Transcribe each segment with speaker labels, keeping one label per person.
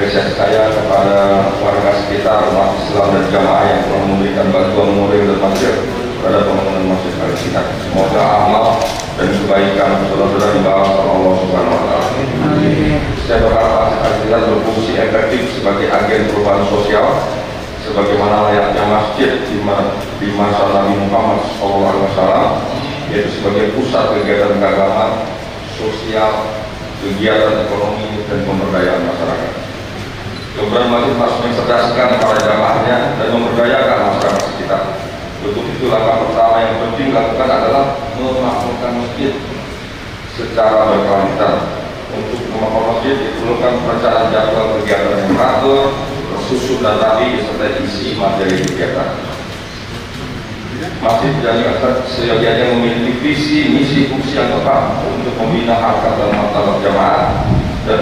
Speaker 1: apresiasi saya kepada warga sekitar umat Islam dan jamaah yang telah memberikan bantuan murid dan masjid pada pembangunan masjid kali kita. Semoga amal dan kebaikan saudara-saudara dibalas oleh Allah Subhanahu Wa Taala. Saya berharap sekali kita berfungsi efektif sebagai agen perubahan sosial sebagaimana layaknya masjid di, di masa Nabi Muhammad SAW yaitu sebagai pusat kegiatan keagamaan, sosial, kegiatan ekonomi dan pemberdayaan masyarakat. Kemudian masjid harus mencerdaskan para jamaahnya dan memberdayakan masyarakat sekitar. Untuk itu langkah pertama yang penting dilakukan adalah memakmurkan masjid secara berkelanjutan. Untuk memakmurkan masjid diperlukan perencanaan jadwal kegiatan yang teratur, tersusun dan rapi serta isi materi kegiatan. Masjid Jami Asad seyogianya memiliki visi, misi, fungsi yang tepat untuk membina harkat dan martabat jamaah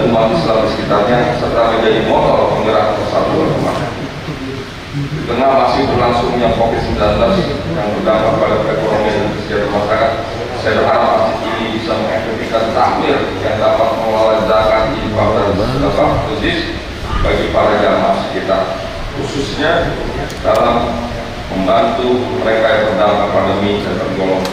Speaker 1: umat Islam di sekitarnya serta menjadi motor penggerak persatuan umat. Di tengah masih berlangsungnya COVID-19 yang berdampak pada perekonomian kesejahteraan masyarakat, saya berharap ini bisa mengefektifkan takmir yang dapat mengelola zakat, infak dan sedekah khusus bagi para jamaah sekitar, khususnya dalam membantu mereka yang terdampak pandemi dan tergolong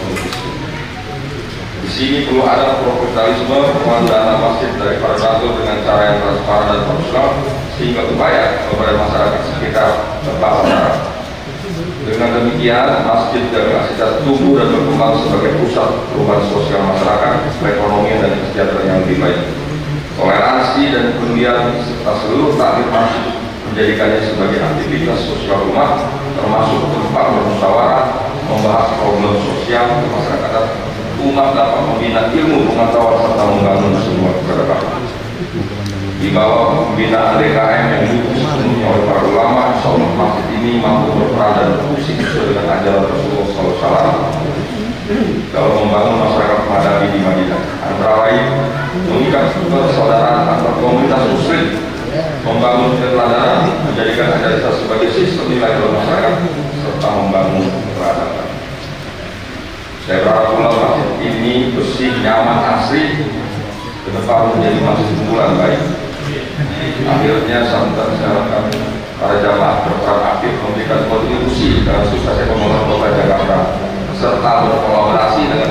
Speaker 1: sini perlu ada profesionalisme pengelolaan masjid dari para datul dengan cara yang transparan dan profesional sehingga upaya kepada masyarakat sekitar terpapar. Dengan demikian, masjid dan Asyidat tumbuh dan berkembang sebagai pusat perubahan sosial masyarakat, perekonomian dan kesejahteraan yang lebih baik. Toleransi dan kemudian serta seluruh takdir masjid menjadikannya sebagai aktivitas sosial umat termasuk tempat bermusyawarah membahas problem sosial kemasyarakatan umat dapat membina ilmu pengetahuan serta membangun semua keberagaman di bawah pembinaan DKM yang didukung oleh para ulama Allah masjid ini mampu berperan dan berfungsi sesuai dengan ajaran Rasulullah SAW dalam membangun masyarakat madani di Madinah antara lain mengikat persaudaraan antar komunitas muslim membangun keteladanan, menjadikan ajaran sebagai sistem nilai dalam masyarakat, serta membangun peradaban. Saya berharap ini bersih, nyaman, asri, ke depan menjadi masjid unggulan baik. Akhirnya sampai saya para jamaah berperan aktif memberikan kontribusi dalam suksesnya pembangunan kota Jakarta serta berkolaborasi dengan